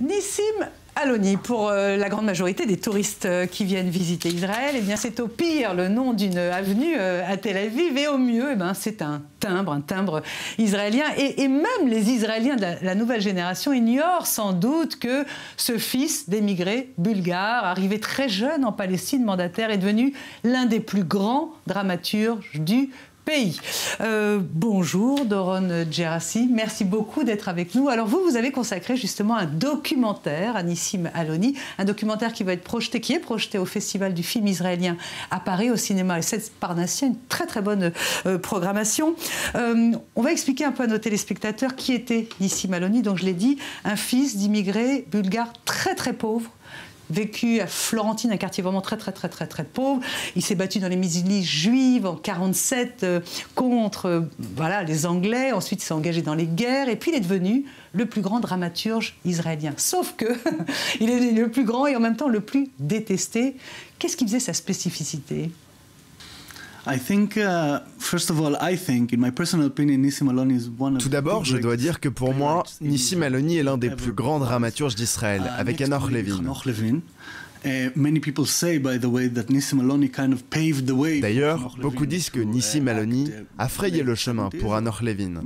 Nissim Aloni, pour euh, la grande majorité des touristes euh, qui viennent visiter Israël, eh bien c'est au pire le nom d'une avenue euh, à Tel Aviv et au mieux, eh ben, c'est un timbre, un timbre israélien. Et, même les Israéliens de la, nouvelle génération ignorent sans doute que ce fils d'émigrés bulgares, arrivé très jeune en Palestine, mandataire, est devenu l'un des plus grands dramaturges du pays. Euh, bonjour Doron Gerassi, merci beaucoup d'être avec nous. Alors vous, vous avez consacré justement un documentaire à Nissim Aloni, un documentaire qui va être projeté, qui est projeté au Festival du film israélien à Paris au cinéma et c'est Parnassia, une très très bonne euh, programmation. Euh, on va expliquer un peu à nos téléspectateurs qui était Nissim Aloni. Donc je l'ai dit, un fils d'immigrés bulgares très très pauvres vécu à Florentine, un quartier vraiment très très très très très pauvre. Il s'est battu dans les milices juives en 47 euh, contre euh, voilà les Anglais. Ensuite, il s'est engagé dans les guerres et puis il est devenu le plus grand dramaturge israélien. Sauf que il est le plus grand et en même temps le plus détesté. Qu'est-ce qui faisait sa spécificité? Tout d'abord, je dois dire que pour moi, Nissim Aloni est l'un des plus grands dramaturges d'Israël, uh, avec Anor Levin. D'ailleurs, beaucoup disent que Nissim Aloni a frayé le chemin pour Anor Levin.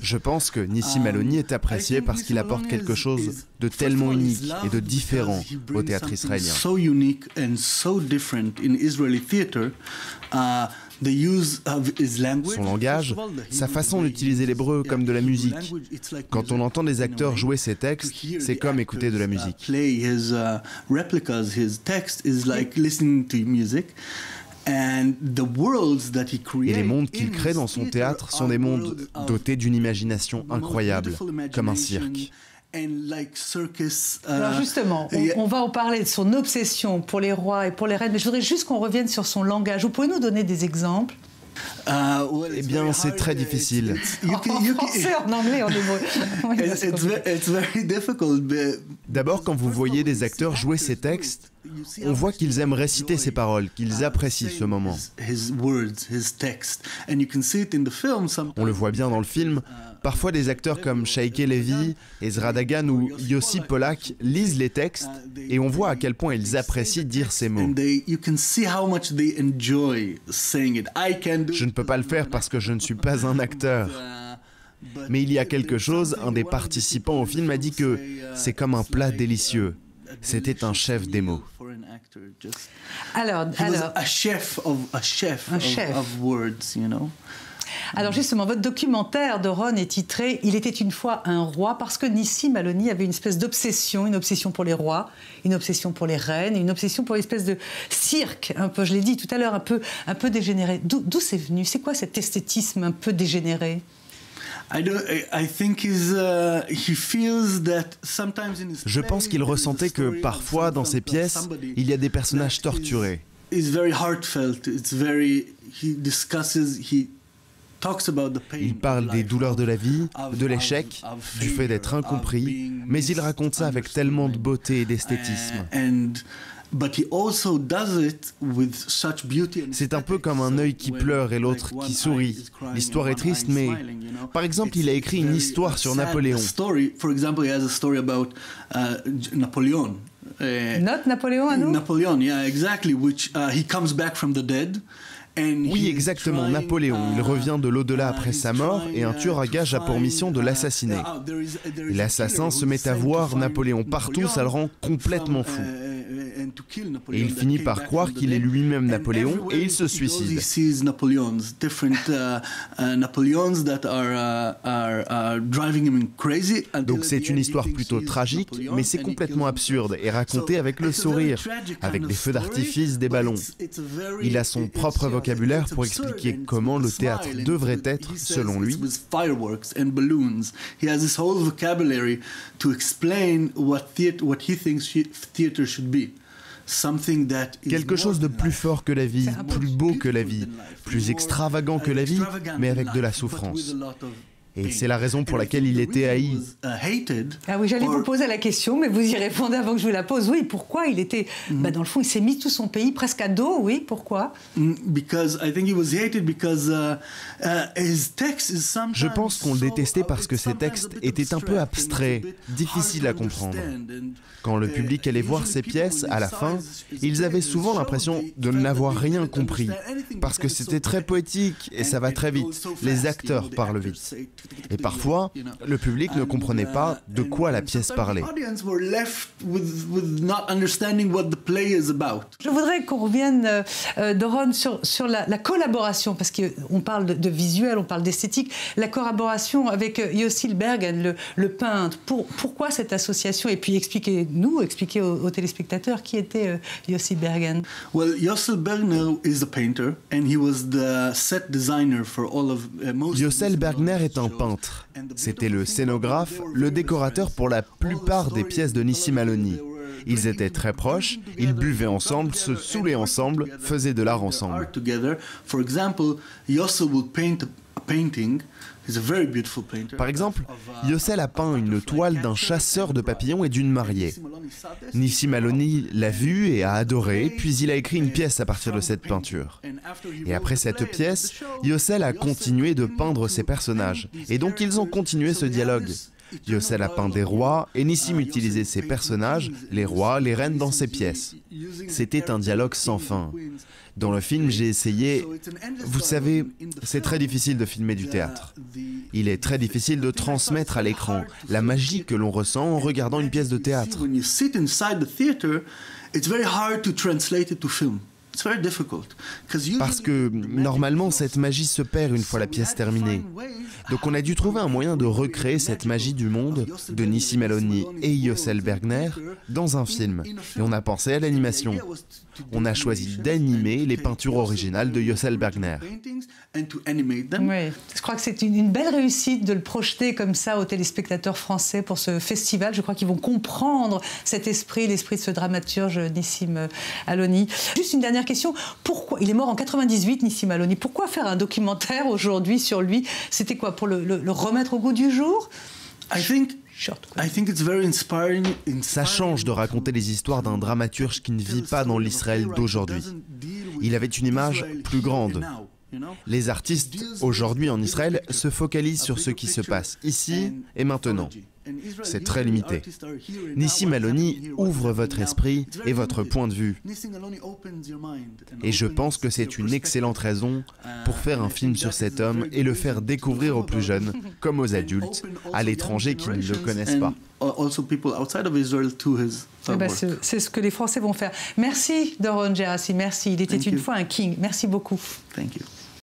Je pense que Nissim Aloni est apprécié parce qu'il apporte quelque chose de tellement unique et de différent au théâtre israélien. Son langage, sa façon d'utiliser l'hébreu comme de la musique. Quand on entend des acteurs jouer ses textes, c'est comme écouter de la musique. Et les mondes qu'il crée dans son théâtre sont des mondes dotés d'une imagination incroyable, comme un cirque. Alors uh, justement, on, va en parler de son obsession pour les rois et pour les reines, mais je voudrais juste qu'on revienne sur son langage. Vous pouvez nous donner des exemples? Eh bien, c'est très difficile. en hébreu. D'abord, quand vous voyez des acteurs jouer ces textes, on voit qu'ils aiment réciter ces paroles, qu'ils apprécient ce moment. On le voit bien dans le film. Parfois, des acteurs comme Shaike Levy, Ezra Dagan ou Yossi Polak lisent les textes et on voit à quel point ils apprécient dire ces mots. Je ne peux pas le faire parce que je ne suis pas un acteur. Mais il y a quelque chose, un des participants au film a dit que c'est comme un plat délicieux. C'était un chef des mots. Alors, alors un chef un chef Alors justement, votre documentaire de Ron est titré Il était une fois un roi parce que Nissim Maloney avait une espèce d'obsession, une obsession pour les rois, une obsession pour les reines, une obsession pour l'espèce de cirque, un peu, je l'ai dit tout à l'heure, un peu, un peu dégénéré. D'où c'est venu? C'est quoi cet esthétisme un peu dégénéré? Je pense qu'il ressentait que parfois dans ses pièces, il y a des personnages torturés. Il parle des douleurs de la vie, de l'échec, du fait d'être incompris, mais il raconte ça avec tellement de beauté et d'esthétisme. C'est un peu comme un œil qui pleure et l'autre qui sourit. L'histoire est triste, mais par exemple, il a écrit une histoire sur Napoléon. Note Napoléon à nous Napoléon, yeah, exactly, which uh, he comes back from the dead. Oui, exactement, Napoléon. Il revient de l'au-delà après sa mort et un tueur à gage a pour mission de l'assassiner. L'assassin se met à voir Napoléon partout, ça le rend complètement fou. Et il finit par croire qu'il est lui-même Napoléon et il se suicide. Donc c'est une histoire plutôt tragique, mais c'est complètement absurde. Et raconté avec le sourire, avec des feux d'artifice, des ballons. Il a son propre vocabulaire pour expliquer comment le théâtre devrait être selon lui. Quelque chose de plus fort que la vie, plus beau que la vie, plus extravagant que la vie, mais avec de la souffrance. Et c'est la raison pour laquelle il était haï. Ah oui, j'allais vous poser la question, mais vous y répondez avant que je vous la pose. Oui, pourquoi il était, mm. bah dans le fond, il s'est mis tout son pays presque à dos. Oui, pourquoi? Je pense qu'on le détestait parce que ses textes étaient un peu abstraits, difficiles à comprendre. Quand le public allait voir ses pièces, à la fin, ils avaient souvent l'impression de n'avoir rien compris, parce que c'était très poétique et ça va très vite. Les acteurs parlent vite. Et parfois, le public ne comprenait pas de quoi la pièce parlait. Je voudrais qu'on revienne, euh, euh, Doron, sur, sur la, collaboration, parce qu'on parle de, visuel, on parle d'esthétique, la collaboration avec euh, Yossi Bergen, le, peintre. Pour, pourquoi cette association? Et puis expliquez-nous, expliquez aux, téléspectateurs qui était Yossi Bergen. Well, Yossi Bergner is a painter, and he was the set designer for all of Bergner est un peintre. C'était le scénographe, le décorateur pour la plupart des pièces de Nissim Maloney. Ils étaient très proches, ils buvaient ensemble, se saoulaient ensemble, faisaient de l'art ensemble. Par exemple, Yossel a peint une toile d'un chasseur de papillons et d'une mariée. Nissi Maloney l'a vue et a adoré, puis il a écrit une pièce à partir de cette peinture. Et après cette pièce, Yossel a continué de peindre ses personnages, et donc ils ont continué ce dialogue. Yossel a peint des rois et Nissim utilisait ses personnages, les rois, les reines dans ses pièces. C'était un dialogue sans fin. Dans le film, j'ai essayé... Vous savez, c'est très difficile de filmer du théâtre. Il est très difficile de transmettre à l'écran la magie que l'on ressent en regardant une pièce de théâtre. Parce que normalement, cette magie se perd une fois la pièce terminée. Donc on a dû trouver un moyen de recréer cette magie du monde de Nissi Maloney et Yossel Bergner dans un film. Et on a pensé à l'animation. On a choisi d'animer les peintures originales de Yossel Bergner. Oui, je crois que c'est une, belle réussite de le projeter comme ça aux téléspectateurs français pour ce festival. Je crois qu'ils vont comprendre cet esprit, l'esprit de ce dramaturge Nissim Aloni. Juste une dernière question. Pourquoi il est mort en 98, Nissim Aloni Pourquoi faire un documentaire aujourd'hui sur lui? C'était quoi pour le, remettre au goût du jour? Ça change de raconter les histoires d'un dramaturge qui ne vit pas dans l'Israël d'aujourd'hui. Il avait une image plus grande. Les artistes, aujourd'hui en Israël, se focalisent sur ce qui se passe ici et maintenant. C'est très limité. Nissim Maloney ouvre votre esprit et votre point de vue. Et je pense que c'est une excellente raison pour faire un film sur cet homme et le faire découvrir aux plus jeunes, comme aux adultes, à l'étranger qui ne le connaissent pas. Eh ben, c'est ce que les Français vont faire. Merci Doron Gerassi, merci. Il était une fois un king. Merci beaucoup. Thank you.